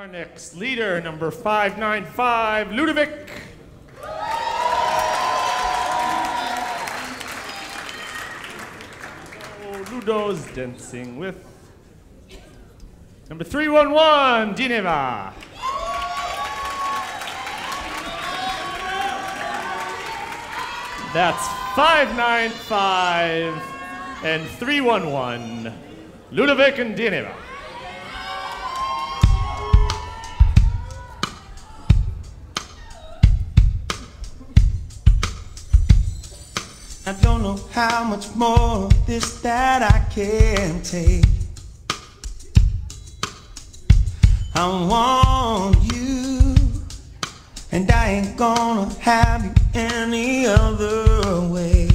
Our next leader, number 595, Ludovic. Oh, Ludo's dancing with number 311, Dianeva. That's 595 and 311, Ludovic and Dianeva. I don't know how much more of this that I can take. I want you, and I ain't gonna have you any other way.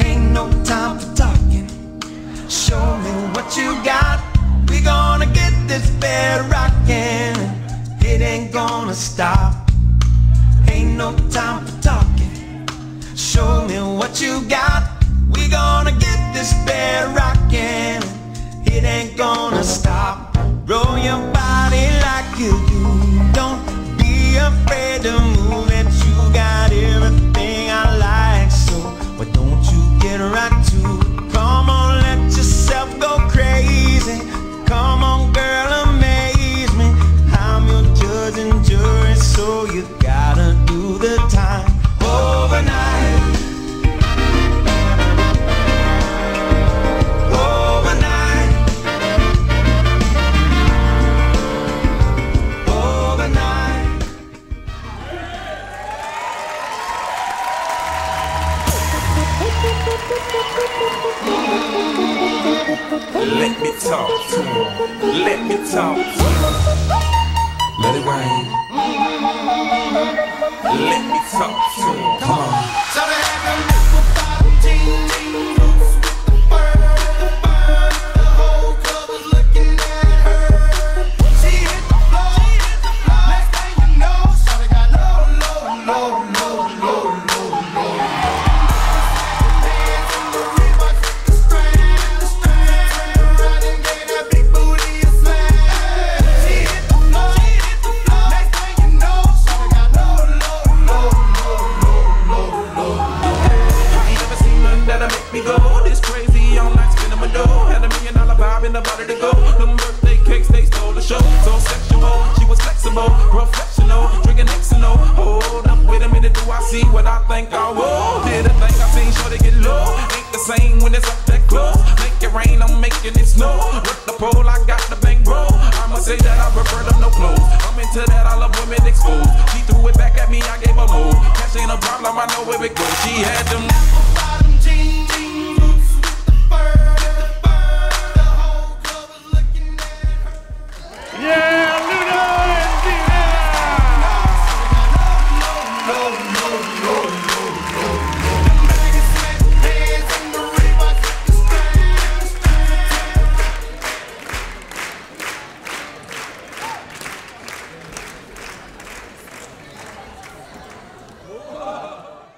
Ain't no time for talking. Show me what you got. We gonna get this bed rocking. It ain't gonna stop. What you got. We gonna get this bed rocking. It ain't gonna stop. Let me talk to him. Let me talk to him. Let it rain. Let me talk to him. Vibe in the body to go. Them birthday cakes, they stole the show. So sexual, she was flexible, professional, drinking Xano. Hold up, wait a minute, do I see what I think I will? Did a thing I seen, sure to get low. Ain't the same when it's up that close. Make it rain, I'm making it snow. With the pole, I got the bang bro. I'ma say that I prefer them no clothes. I'm into that, I love women exposed. She threw it back at me, I gave her more. Cash ain't a problem, I know where it goes. She had them.